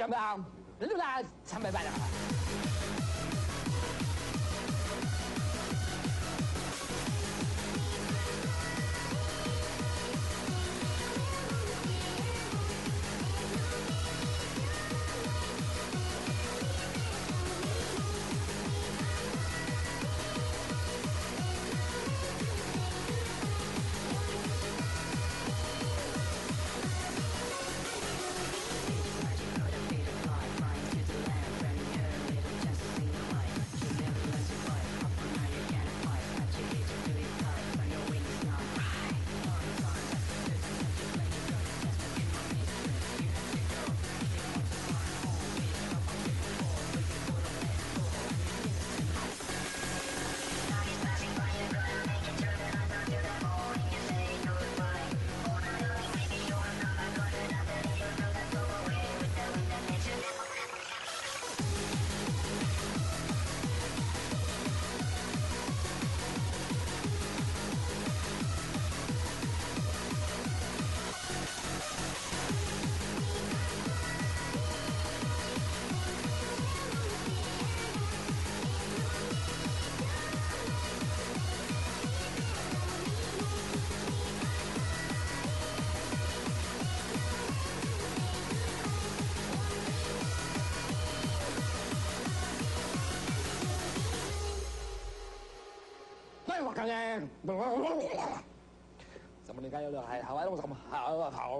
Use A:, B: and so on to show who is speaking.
A: 怎么样？你来参拜拜了。看看，怎么你该有了还好啊？我什么好好好？